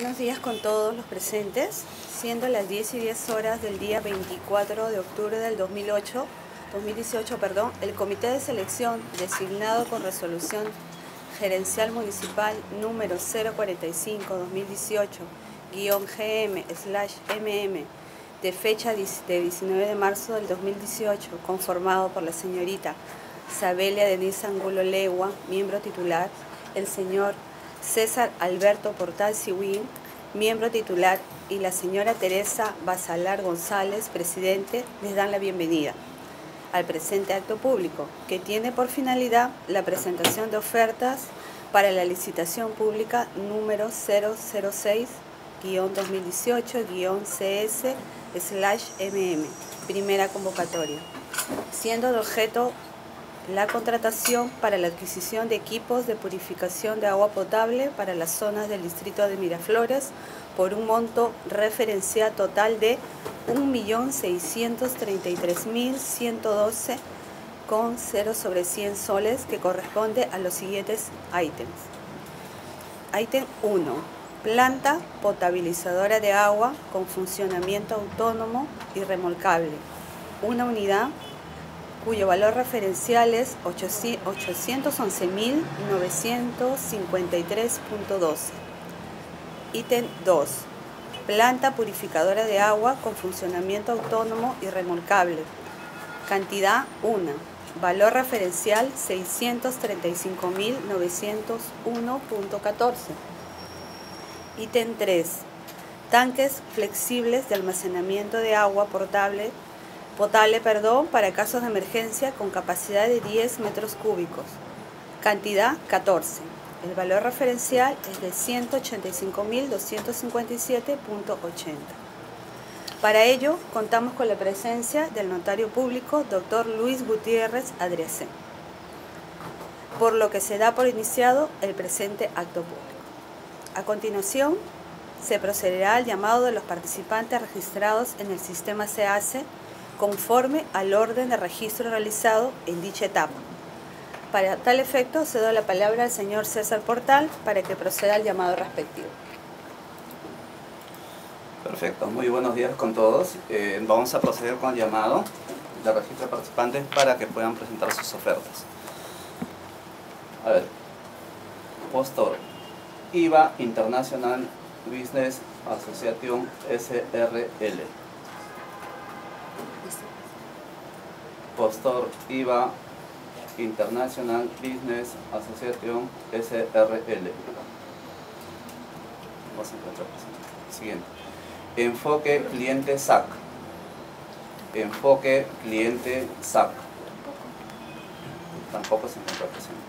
Buenos días con todos los presentes. Siendo las 10 y 10 horas del día 24 de octubre del 2008, 2018, perdón, el Comité de Selección designado con resolución gerencial municipal número 045-2018-GM-MM de fecha de 19 de marzo del 2018, conformado por la señorita Sabelia Denise Angulo Legua, miembro titular, el señor César Alberto Portal Siwin, miembro titular, y la señora Teresa Basalar González, presidente, les dan la bienvenida al presente acto público, que tiene por finalidad la presentación de ofertas para la licitación pública número 006-2018-CS-MM, primera convocatoria, siendo de objeto la contratación para la adquisición de equipos de purificación de agua potable para las zonas del distrito de Miraflores por un monto referencial total de 1.633.112 con 0 sobre 100 soles que corresponde a los siguientes ítems. Ítem 1. Planta potabilizadora de agua con funcionamiento autónomo y remolcable. Una unidad cuyo valor referencial es 811.953.12. Ítem 2. Planta purificadora de agua con funcionamiento autónomo y remolcable. Cantidad 1. Valor referencial 635.901.14. Ítem 3. Tanques flexibles de almacenamiento de agua portable potable perdón, para casos de emergencia con capacidad de 10 metros cúbicos. Cantidad 14. El valor referencial es de 185.257.80. Para ello, contamos con la presencia del notario público, doctor Luis Gutiérrez Adriacén, por lo que se da por iniciado el presente acto público. A continuación, se procederá al llamado de los participantes registrados en el sistema SEACE conforme al orden de registro realizado en dicha etapa. Para tal efecto, cedo la palabra al señor César Portal para que proceda al llamado respectivo. Perfecto, muy buenos días con todos. Eh, vamos a proceder con el llamado de registro de participantes para que puedan presentar sus ofertas. A ver, postor, IVA International Business Association SRL. Postor IVA International Business Association SRL. Vamos a encontrar Siguiente. Enfoque cliente SAC. Enfoque cliente SAC. Tampoco se encuentra presente.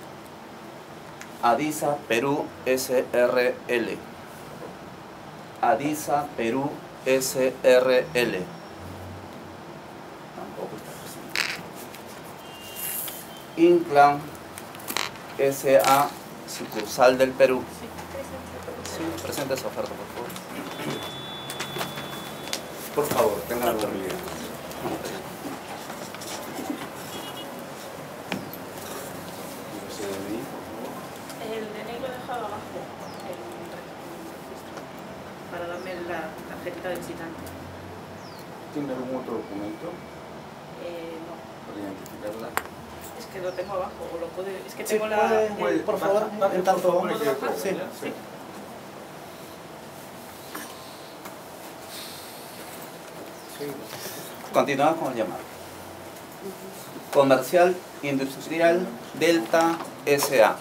Adisa Perú SRL. Adisa Perú SRL. Inclan S.A. sucursal del Perú. Sí, presente su oferta, por favor. Por favor, tengan la amabilidad. El DNI lo he dejado abajo para darme la tarjetita del visitante. ¿Tiene algún otro documento Eh, no, para identificarla? Es que lo tengo abajo, o lo puede, es que Sí, tengo la... puede, el- por favor, en tanto vamos. Sí. sí. Continuamos con el llamado. Comercial Industrial Delta S.A.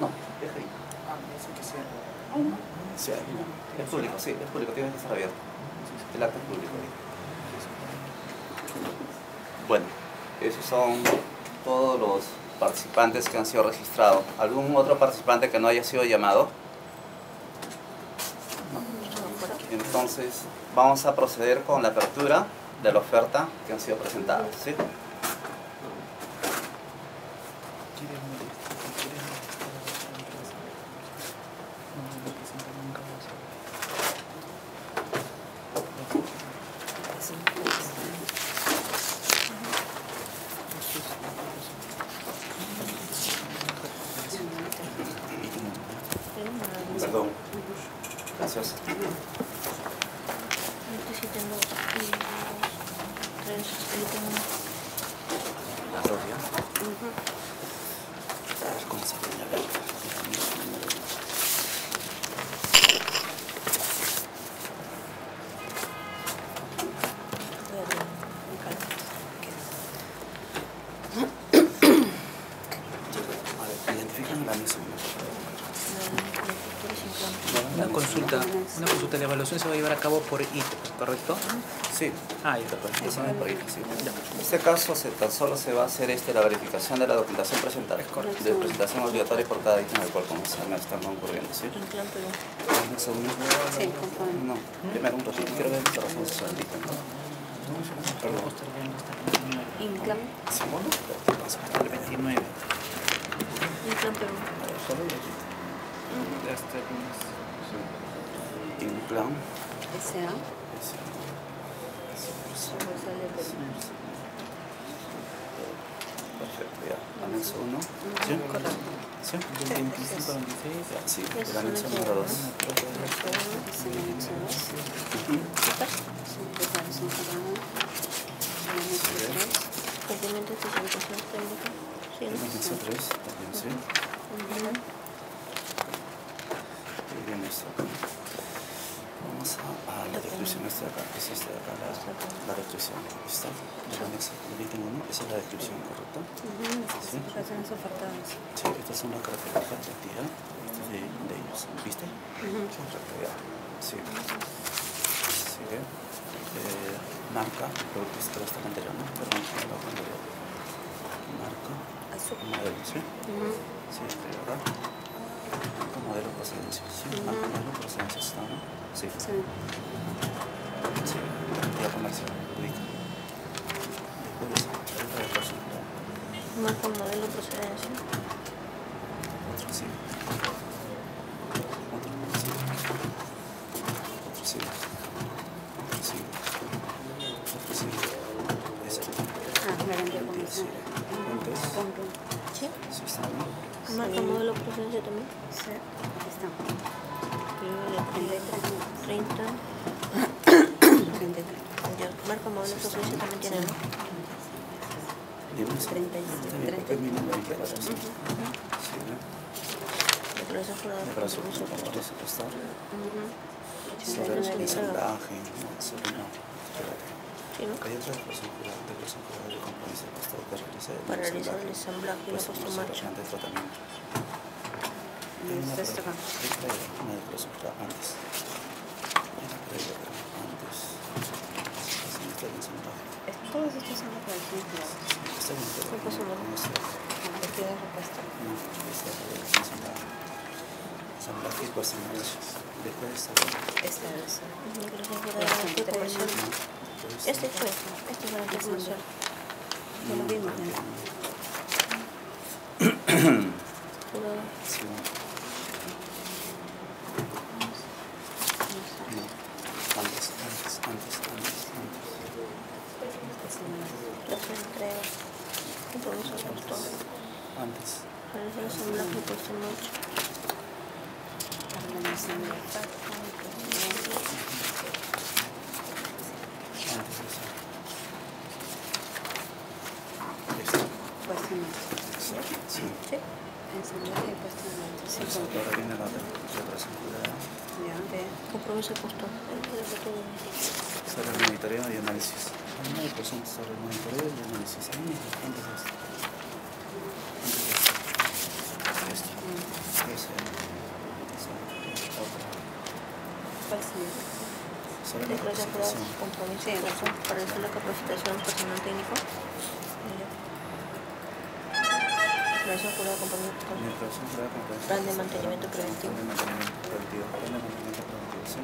No, deja ahí. Sí, es público, sí, es público, tiene que estar abierto. El acto es público. Bueno, esos son todos los participantes que han sido registrados. ¿Algún otro participante que no haya sido llamado? Entonces, vamos a proceder con la apertura de la oferta que han sido presentadas. ¿sí? gaseosa. Este sí tengo dos. Y dos, tres. Ahí tengo uno. Las dos ya. A ver cómo se puede ver. Voy a abrir un calor. A ver, identifican la mesa. Una consulta, una consulta de evaluación se va a llevar a cabo por IT, ¿correcto? Sí. Ah, ya. Eso es por ahí, sí. En este caso se, tan solo se va a hacer este, la verificación de la documentación presentada. De presentación obligatoria por cada ítem al cual como se me está concurriendo, ¿sí? Un segundo. Sí, conforme. No, primero un ratito, quiero ver la razón social del ítem, ¿no? Perdón. Inclán. ¿Segundo? Vamos a ver. El 29. Inclán Perú. Inclán. S.A. Sucursal de Perú. Perfecto, ya. Anexo 1. ¿Sí? Correcto. ¿Sí? 25, 26. Ya, Sí, el anexo número 2. Anexo uno, es el anexo dos. Sí, declaración jurada. El anexo tres. Complemento de especificaciones técnicas. Sí, El ¿no? anexo 3 también, ¿sí? Ujú. Y bien esto acá. Vamos a, a la descripción esta de acá, que es esta de acá, la, la descripción. ¿Listo? El anexo, el ítem 1, esa es la descripción, Especificaciones ofertadas. Sí, estas son las características de actividad de, de ellos. ¿Viste? Sí. Sigue. Eh, marca, producto pero está anterior, ¿no? Perdón, anterior. Marca, modelo, ¿sí? Sí, acá. Marca, modelo, procedencia. Sí, marca, modelo, procedencia está, ¿no? Sí. Sí. Sí, personal. Marca modelo procedencia. Otro sí. Otro sí. Otro sí. Otro sí. Otro sí. Ese. Ah, garantía Sí. Entonces, Punto. Sí. sí está. Marca modelo procedencia también. Sí. Aquí está. Y el 30. 33. Ya. Procedencia también tiene, ¿no? Dime eso. 36, Está bien, porque es mi número 24, sí. Sí, ¿no? Declaración jurada. Sobre el 89. ensamblaje, no, sobre no. Hay otra de que realiza el ensamblaje. y la tratamiento. Y esto es acá. Esta era una declaración jurada antes. Era previa, pero antes. Así está el ensamblaje. Es- Todos estos son declaraciones juradas. Está bien, pero No pasa nada. no sé. Ah, Vestido de repuesto. No, esta es el ensamblaje. Ensamblaje y puesta en marcha. Después de esta. Esta es. Declaración jurada de garantía comercial. Este fue. Este es garantía comercial. Ya lo vimos, ¿no? Jurada. Sí, no. No. Antes, antes, antes, antes, antes. Plazo de entrega. Compromiso de postor. Antes. Realizar el ensamblaje y puesta en marcha. Organización de pacto, Antes de eso. Listo. puesta en marcha. Sí. Sí. Ensamblaje y puesta en marcha. Sí, Listo. con- Ahora viene la otra. Declaración jurada. Ya, ve. Compromiso postor. Eso es todo. Sobre el monitoreo y análisis. No hay persona sobre el monitoreo y análisis. Ahí mismo, antes de esto. Antes de esto. Esto. Ese. Esa. Otra. ¿Cuál señor? Sobre la Declaración jurada. capacitación. Compromiso Sí. de postor. Para realizar la capacitación personal técnico. Jurada con Plan de mantenimiento preventivo. Plan de mantenimiento preventivo. Plan de mantenimiento preventivo, de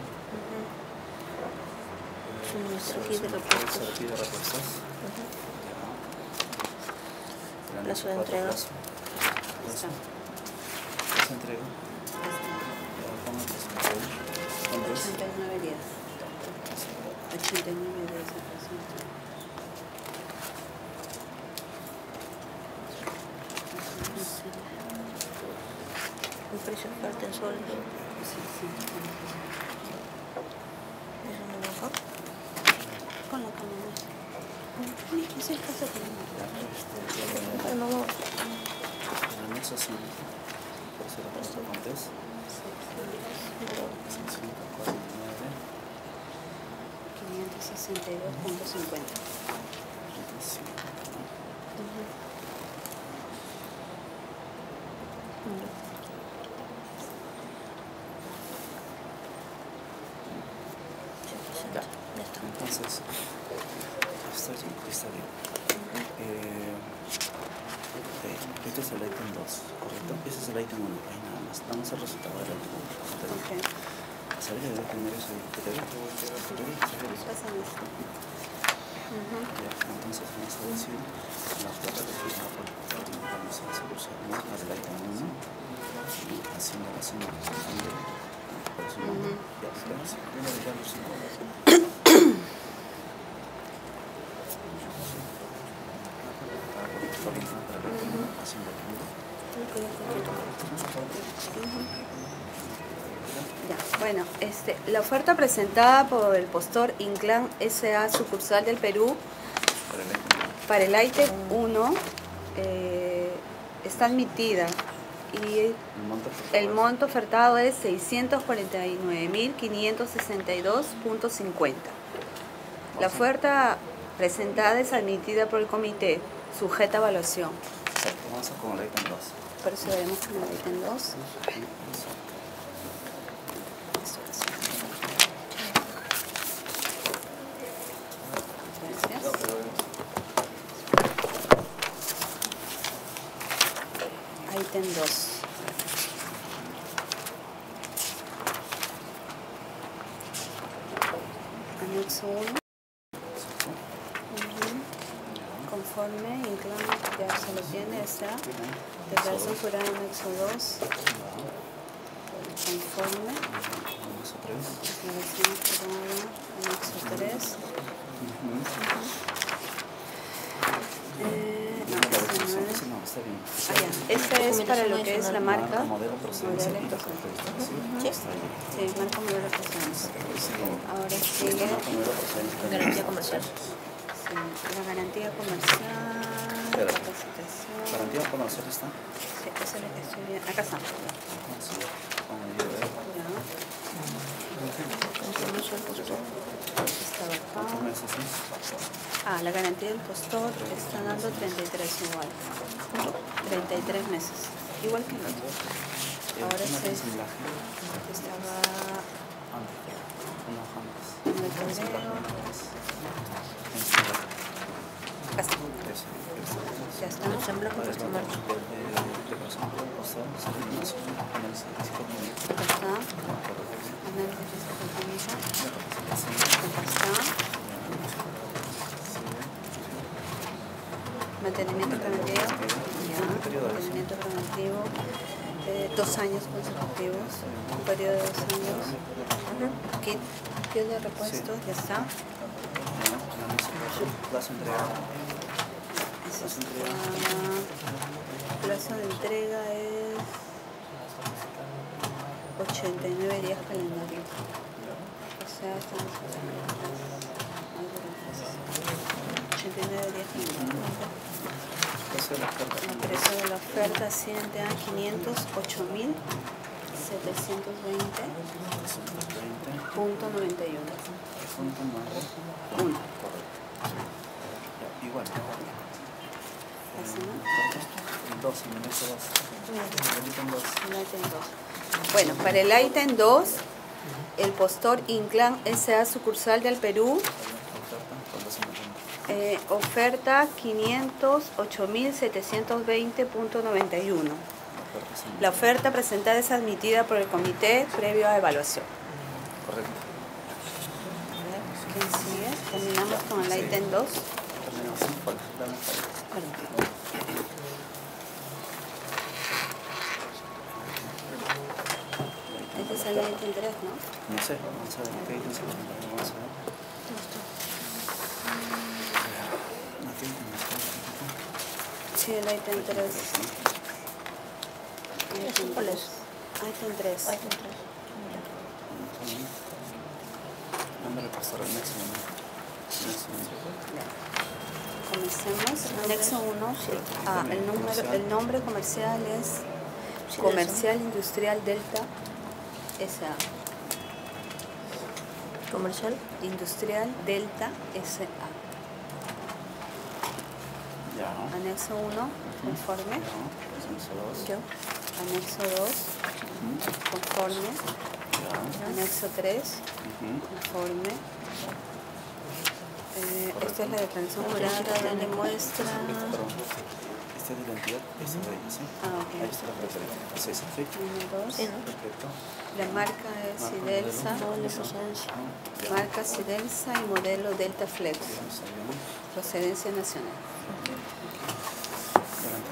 Sobre repuestos. aquí de repuestos. Ujú. Ya. Plan Plazo de cuatro entrega. plazo. Plazo. Plazo de entrega. Ya, pongo el plazo de entrega. ¿Cuánto es? 89 días. 89 días de plazo. Un precio oferta en soles. Sí, no, no. el anexo sí, por ser puesto antes. Sección 49, 562.50. 25, Ya. Ya está. Entonces, está bien, está bien. Eh, ok, este es el ítem 2, ¿correcto? Ese es el ítem 1, ahí nada más. Damos el resultado del ítem 1. Ok. ¿Sabes que debe tener eso? ¿Qué te digo? ¿Qué te digo? Pásame esto. Ujú. Ya, entonces vamos a decir la flota de firma por vamos a solucionar la del ítem 1 y haciendo la simulación de por eso no, Ujú. ya, bueno, este, la oferta presentada por el postor Inclán SA sucursal del Perú para el ítem uno. Para el ITEC 1 eh, está admitida y El monto ofertado es 649.562.50. La oferta presentada es admitida por el comité, sujeta a evaluación. Exacto, vamos a con el ítem 2. Procederemos con el ítem 2. Gracias. Ítem 2. Anexo 1. Conforme, inclán, ya se lo tiene, está. Declaración jurada anexo 2. Conforme. Vamos a 3. Declaración jurada anexo 3. Eh, no, no es. No, está bien. Ah, ya. Es para lo que es la marca. Modelo procedencia. Sí. Marca modelo procedencia. Ahora sigue procedencia. Garantía comercial. sí, la garantía comercial, capacitación. Garantía comercial está. Esa es la que estoy. Acá está. Ah, la garantía del postor está dando 33 igual. 33 meses. Igual que el otro. Ahora ¿Tiene sí. ensamblaje? Estaba en el Ensamblaje correo. antes. Ensamblaje. Acá está. Eso, eso. Ya puesto en Acá está. está. Mantenimiento preventivo. Ya. Mantenimiento preventivo. Eh, dos años consecutivos. Un periodo de dos años. Kit, kit de repuesto. Ya está. Entregado. Ah, la plazo de entrega es 89 días calendario. O sea, estamos hablando 89 días calendario. El precio de la oferta asciende a 508.720.91. Punto 91. Punto 1. 2. Bueno, para el ítem 2, el postor Inclán S.A. sucursal del Perú, eh, oferta 508.720.91. La oferta presentada es admitida por el comité previo a evaluación. Correcto. ¿quién sigue? Terminamos con el ítem 2. El ítem 3, ¿no? No sé, vamos a ver. ¿Qué rinde? Vamos a ver. Ítem está. Sí, el ítem 3. ¿Ese cuál es? Ítem 3. Ahí está. Dame repasar el. ¿no? Máximo. Comencemos. Anexo 1. Ah, el, número, el nombre comercial es Comercial Industrial Delta SA. Comercial. Industrial Delta SA. Ya. Anexo 1. Conforme. Ya. Anexo dos. Yo. Anexo 2. Conforme. Ya. Anexo 3. Ujú. Conforme. Eh, esta es la declaración Jurada jurada de de muestra. Perdón. Esta es de identidad, esta de ella, ¿sí? Ah, ok. Ahí está la referencia. Es esa. Sí. Perfecto. La marca es Sidelsa. Ya. Marca Sidelsa y modelo Delta Flex. Está. Procedencia nacional.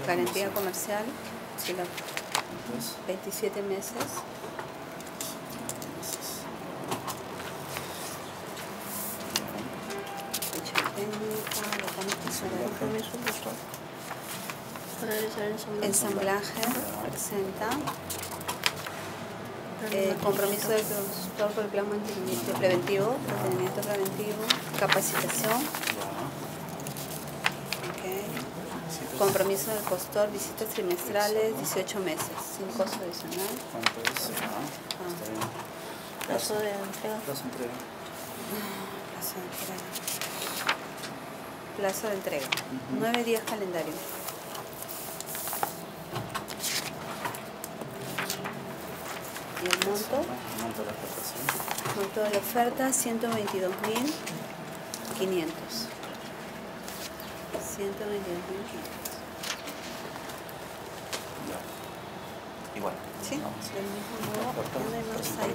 Garantía comercial. comercial. Sí, la- Entonces, 27 meses. Técnica tesorería. Compromiso postor. Para realizar ensamblaje. Presenta. Eh, compromiso del productor por el plan mantenimiento preventivo, mantenimiento preventivo, capacitación, compromiso del postor, visitas trimestrales, 18 meses, sin costo adicional. ¿Cuánto es? Ah, bien. Plazo de entrega. Plazo de entrega. Plazo de entrega. Plazo de entrega. Nueve días calendario. Y el monto, De la monto de la oferta, 122.500. 122.500. Ya. Igual. Sí, Vamos. del mismo modo, no más ¿no? de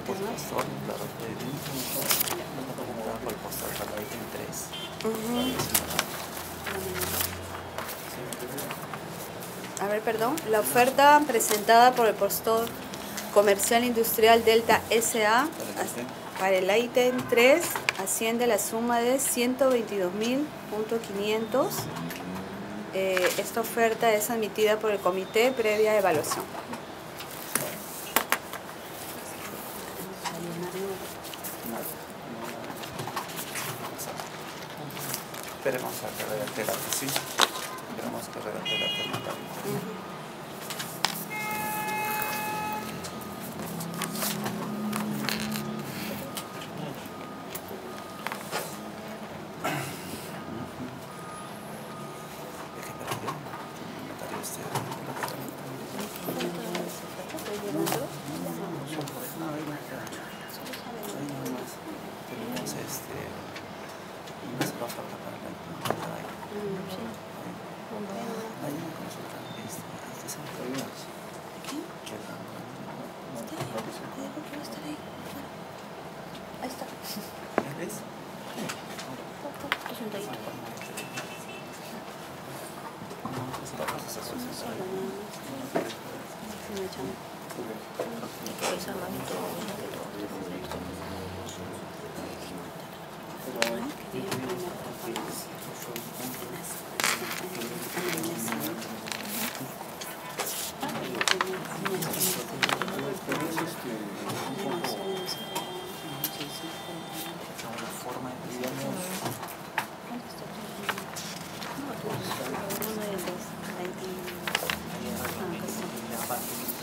por el postor para la ítem 3. A ver, perdón. La oferta presentada por el postor comercial industrial Delta SA para el ítem 3 asciende la suma de 122.500. Eh, esta oferta es admitida por el comité previa evaluación. Esperemos a que redacte la sí. Esperemos que redacte la alternativa. Es que para yo, el notario este, no, ahí no queda. Ahí nada más. Tenemos este, una sola oferta para la implementada ahí. Hay una consulta, este, este es el problema. Que la- Ahí está. ¿Ya ves? Presentadito. No, pues la pasas a su asesor. Hay que revisar más bien todo, que todo esté completo. Una forma, digamos, la parte que tiene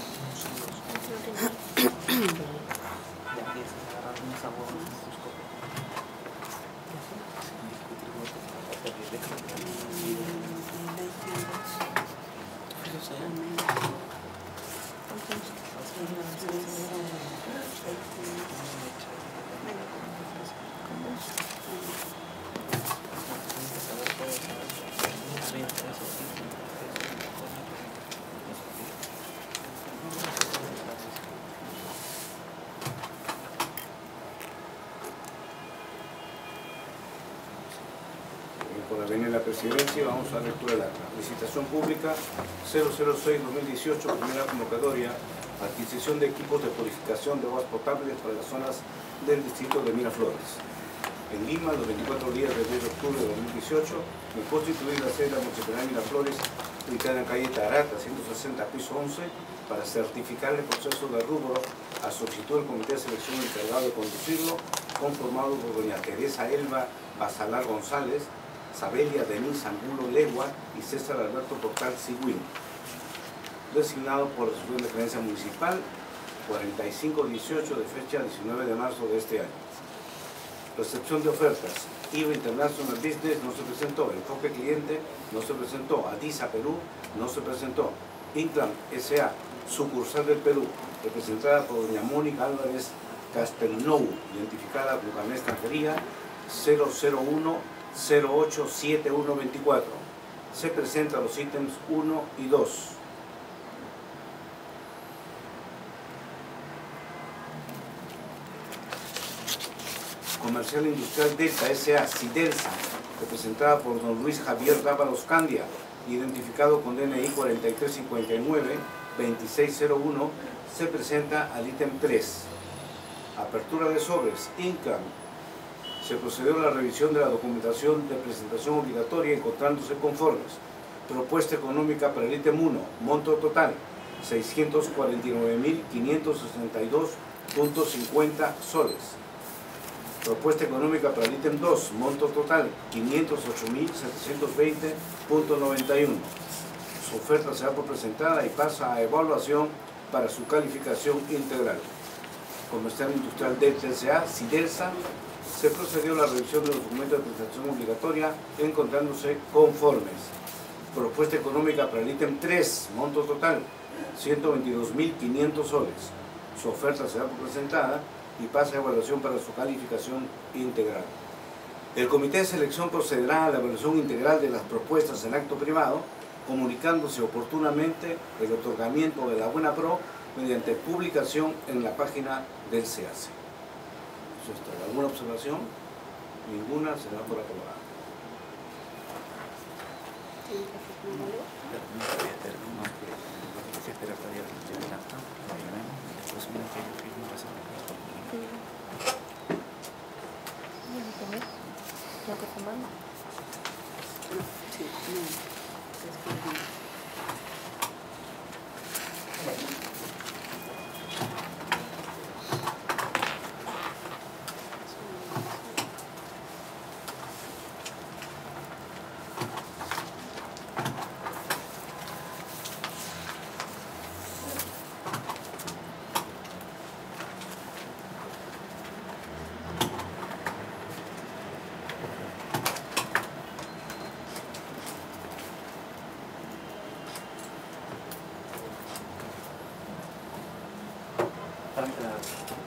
ya empiezas a agarrar un sabor microscópico. Discutir votos para tratar de descartar. Eh, Por la la presidencia, vamos a lectura de la licitación pública 006-2018, primera convocatoria, adquisición de equipos de purificación de aguas potables para las zonas del distrito de Miraflores. En Lima, los 24 días del mes de octubre de 2018, me constituí la sede de la Municipalidad de Miraflores, ubicada en calle Tarata, 160, piso 11, para certificar el proceso de rubro a solicitud del Comité de Selección encargado de conducirlo, conformado por doña Teresa Elba Basalar González, Sabelia Denis Angulo Legua y César Alberto Portal Sigüín. Designado por la Asociación de Creencia Municipal 4518 de fecha 19 de marzo de este año. Recepción de ofertas. IVA International Business no se presentó. Enfoque Cliente no se presentó. Adisa Perú no se presentó. Inclam S.A. Sucursal del Perú, representada por doña Mónica Álvarez Castelnou, identificada carnet de extranjería 001 087124. Se presentan los ítems 1 y 2. Comercial Industrial Delta S.A. Sidelsa, representada por don Luis Javier Dávalos Candia, identificado con DNI 4359-2601, se presenta al ítem 3. Apertura de sobres, Incam. Se procedió a la revisión de la documentación de presentación obligatoria encontrándose conformes. Propuesta económica para el ítem 1, monto total 649.562.50 soles. Propuesta económica para el ítem 2, monto total 508.720.91. Su oferta será por presentada y pasa a evaluación para su calificación integral. Comercial Industrial del TCA, SIDELSA, se procedió a la revisión de los documentos de presentación obligatoria encontrándose conformes. Propuesta económica para el ítem 3, monto total 122.500 soles. Su oferta será presentada y pasa a evaluación para su calificación integral. El Comité de Selección procederá a la evaluación integral de las propuestas en acto privado, comunicándose oportunamente el otorgamiento de la Buena Pro mediante publicación en la página del CAC. Eso es todo. ¿Alguna observación? Ninguna será por aprobada. Pero no todavía termino, que hay que esperar todavía que llegue el acta, lo llevemos, y después una que yo firmo va a ser Tengo que fumarlo. Sí, no. Es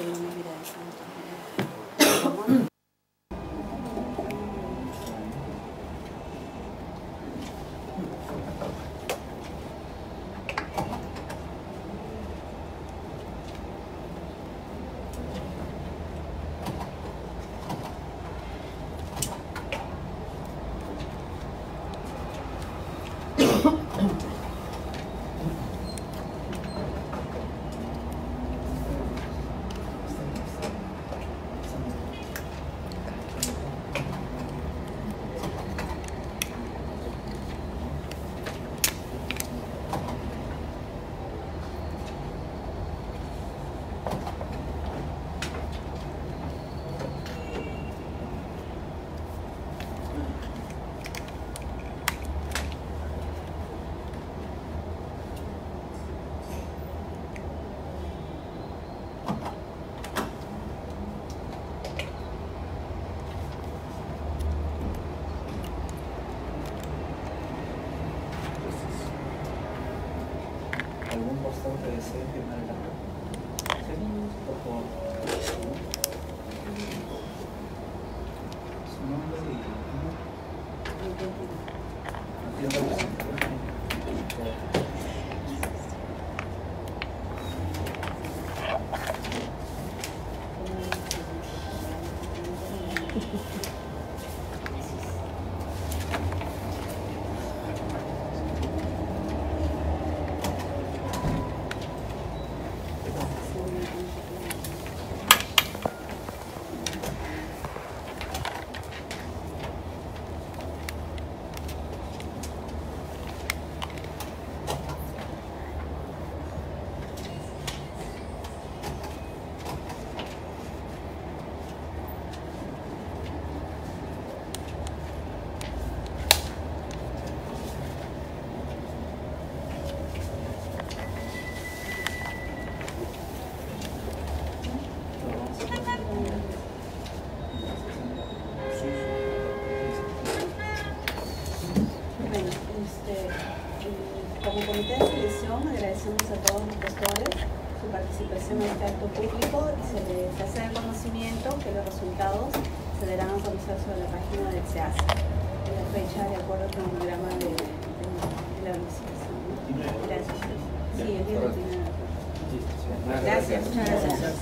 söyleyebilirim. Comité de selección agradecemos a todos los gestores su participación en este acto público y se les hace de conocimiento que los resultados se darán a conocer sobre la página del SEAS en la fecha de acuerdo con el programa de, de, de la. ¿no? Gracias. Sí, el día 29. Gracias, muchas gracias.